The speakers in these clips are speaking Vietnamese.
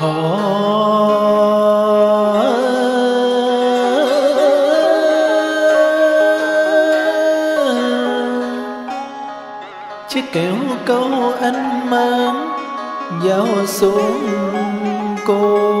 Chiếc kéo câu anh mang giao xuống cô.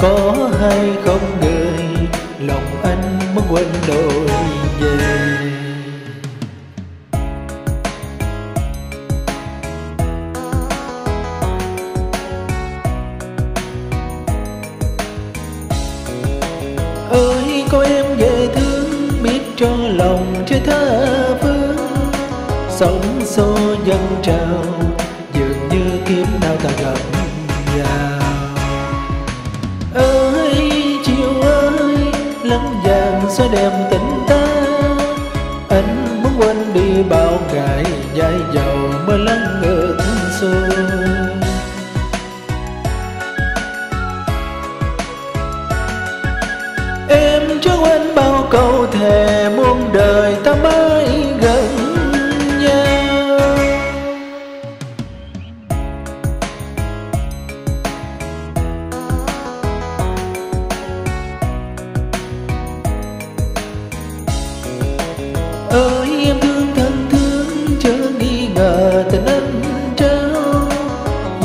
Có hay không người, lòng anh muốn quên đổi về. Ơi cô em về thương biết cho lòng chưa tha vương sóng xô dân trào, dường như kiếm nào ta gặp. Vàng đem tình ta. Anh muốn quên đi bao ngày dài dầu mới lăn ngược xuôi em chưa quên bao câu thề muôn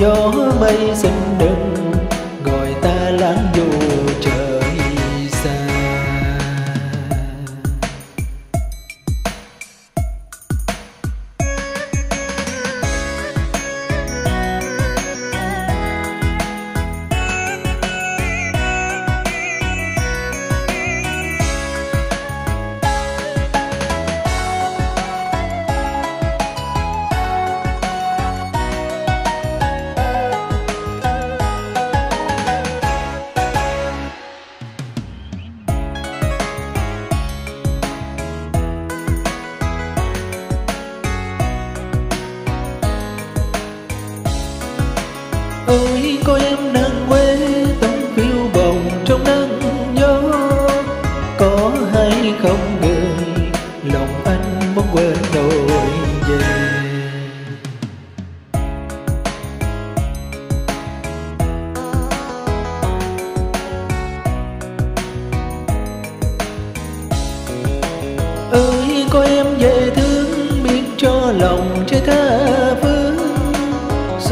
gió mây xin đừng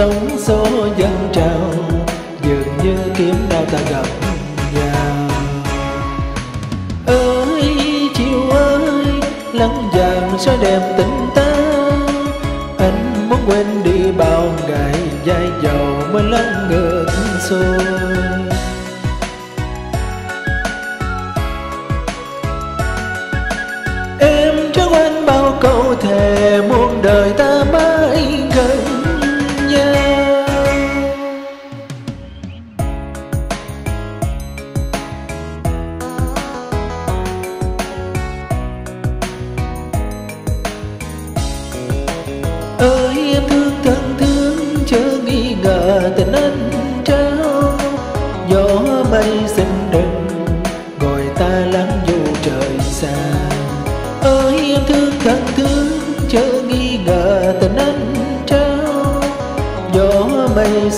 sóng số dân trào, dường như kiếm đau ta gặp nhau. Ơi, chiều ơi, lắng vàng soi đẹp tình ta anh muốn quên đi bao ngày dài dầu mới lắng ngược xuôi. Em cho anh bao câu thề muôn đời ta mãi.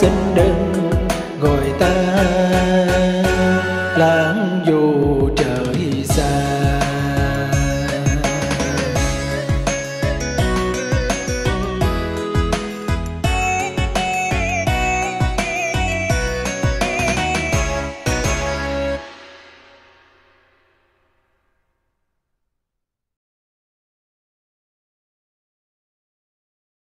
Xin đừng